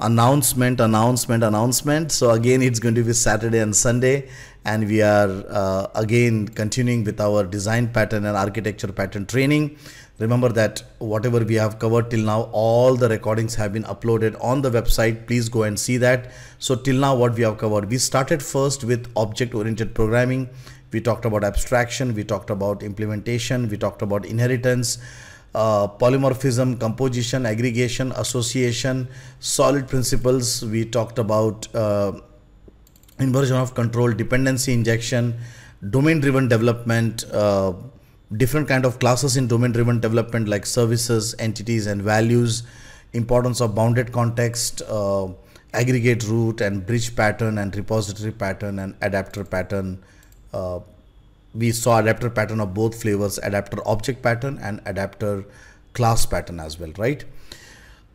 announcement, announcement, announcement. So again, it's going to be Saturday and Sunday, and we are uh, again continuing with our design pattern and architecture pattern training. Remember that whatever we have covered till now, all the recordings have been uploaded on the website. Please go and see that. So till now, what we have covered, we started first with object-oriented programming. We talked about abstraction. We talked about implementation. We talked about inheritance uh, polymorphism, composition, aggregation, association, solid principles. We talked about uh, inversion of control, dependency injection, domain driven development, uh, different kind of classes in domain driven development like services, entities and values, importance of bounded context, uh, aggregate root and bridge pattern and repository pattern and adapter pattern uh, we saw adapter pattern of both flavors adapter object pattern and adapter class pattern as well right?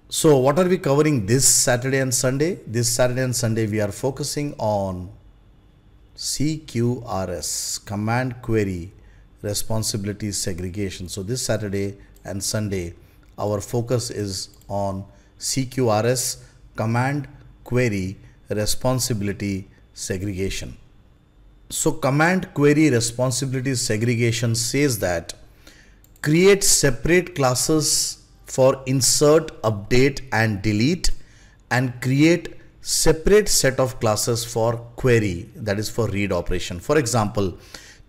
So what are we covering this saturday and sunday? This saturday and sunday we are focusing on cqrs command query responsibility segregation. So this saturday and sunday our focus is on cqrs command query responsibility segregation so command query responsibility segregation says that create separate classes for insert, update and delete and create separate set of classes for query that is for read operation. For example,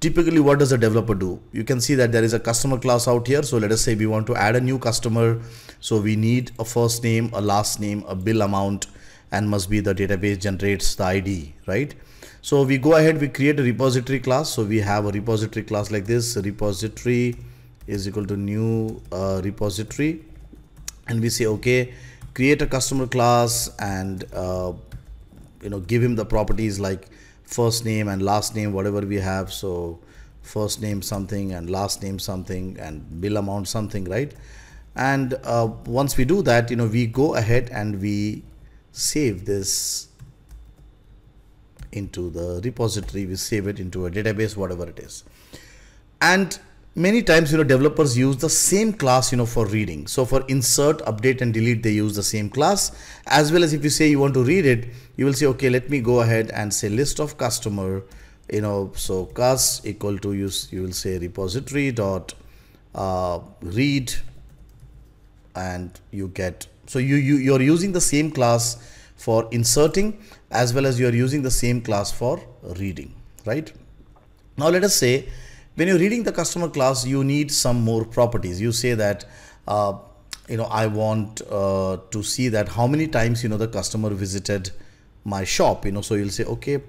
typically what does a developer do? You can see that there is a customer class out here. So let us say we want to add a new customer. So we need a first name, a last name, a bill amount and must be the database generates the ID, right? So we go ahead, we create a repository class. So we have a repository class like this, repository is equal to new uh, repository. And we say, okay, create a customer class and, uh, you know, give him the properties like first name and last name, whatever we have. So first name something and last name something and bill amount something, right? And uh, once we do that, you know, we go ahead and we save this into the repository, we save it into a database, whatever it is. And many times, you know, developers use the same class, you know, for reading. So for insert, update and delete, they use the same class as well as if you say you want to read it, you will say, okay, let me go ahead and say list of customer, you know, so cus equal to use, you will say repository dot uh, read and you get, so you, you, you're using the same class for inserting as well as you are using the same class for reading, right? Now let us say when you're reading the customer class, you need some more properties. You say that, uh, you know, I want uh, to see that how many times, you know, the customer visited my shop, you know, so you'll say, okay,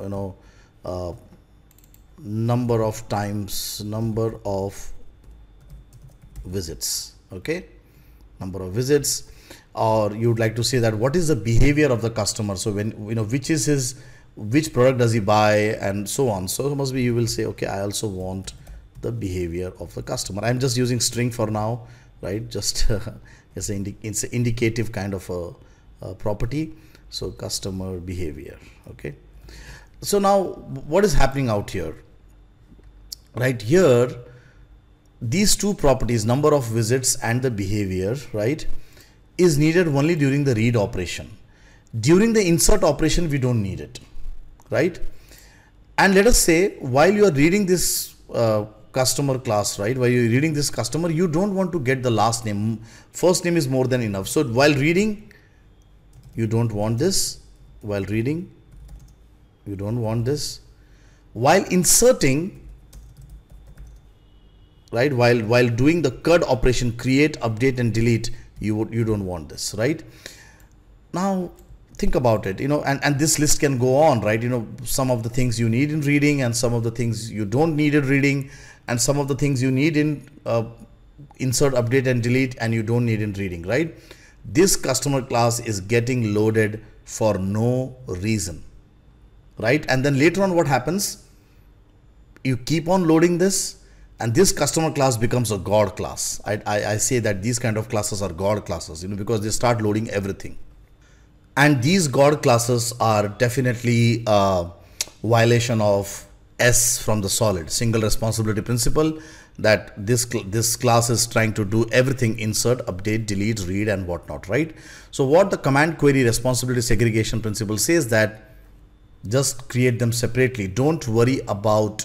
you know, uh, number of times, number of visits, okay, number of visits or you would like to say that what is the behavior of the customer? So when you know which is his which product does he buy and so on. So must be you will say okay i also want the behavior of the customer. I'm just using string for now right? Just it's, an indi it's an indicative kind of a, a property. So customer behavior okay? So now what is happening out here? Right here these two properties number of visits and the behavior right is needed only during the read operation. During the insert operation, we don't need it, right? And let us say while you are reading this uh, customer class, right? While you're reading this customer, you don't want to get the last name. First name is more than enough. So while reading, you don't want this. While reading, you don't want this. While inserting, right? While while doing the CUD operation, create, update, and delete, you would you don't want this right? Now think about it you know and and this list can go on right? You know some of the things you need in reading and some of the things you don't need in reading and some of the things you need in uh, insert update and delete and you don't need in reading right? This customer class is getting loaded for no reason right? And then later on what happens? You keep on loading this and this customer class becomes a god class. I, I, I, say that these kind of classes are god classes you know because they start loading everything. And these god classes are definitely a violation of s from the solid single responsibility principle that this this class is trying to do everything insert update delete read and whatnot right? So what the command query responsibility segregation principle says that just create them separately. Don't worry about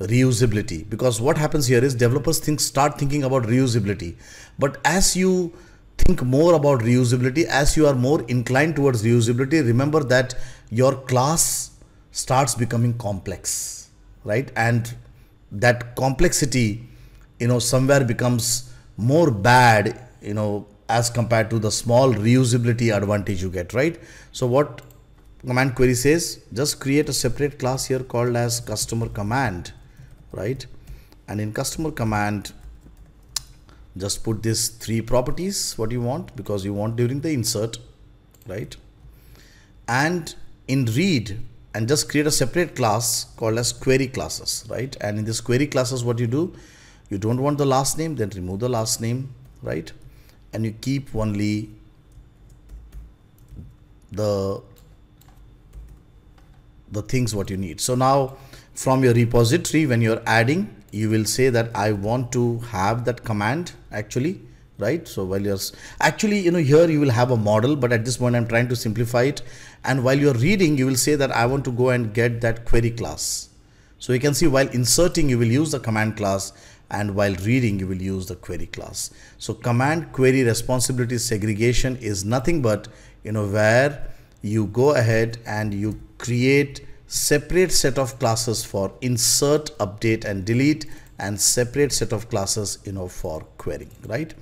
reusability. Because what happens here is developers think start thinking about reusability. But as you think more about reusability as you are more inclined towards reusability remember that your class starts becoming complex right? And that complexity you know somewhere becomes more bad you know as compared to the small reusability advantage you get right? So what command query says just create a separate class here called as customer command right? And in customer command just put these three properties what you want because you want during the insert right? And in read and just create a separate class called as query classes right? And in this query classes what you do you don't want the last name then remove the last name right? And you keep only the the things what you need. So now from your repository when you're adding you will say that I want to have that command actually right? So while you're actually you know here you will have a model but at this point I'm trying to simplify it. And while you're reading you will say that I want to go and get that query class. So you can see while inserting you will use the command class and while reading you will use the query class. So command query responsibility segregation is nothing but you know where you go ahead and you create separate set of classes for insert update and delete and separate set of classes you know for querying right?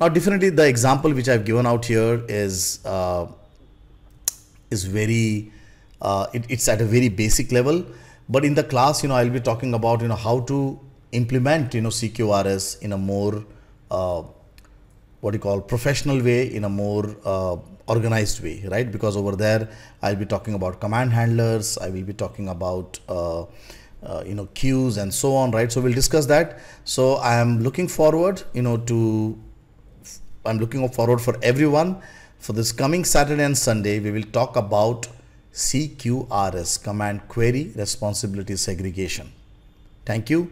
Now definitely the example which i've given out here is uh, is very uh, it, it's at a very basic level. But in the class you know i'll be talking about you know how to implement you know cqrs in a more uh, what you call professional way in a more uh, organized way, right? Because over there, I'll be talking about command handlers, I will be talking about uh, uh, you know queues and so on, right? So we'll discuss that. So I am looking forward, you know, to I'm looking forward for everyone for this coming Saturday and Sunday. We will talk about CQRS command query responsibility segregation. Thank you.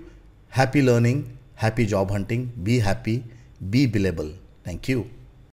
Happy learning, happy job hunting. Be happy, be billable. Thank you.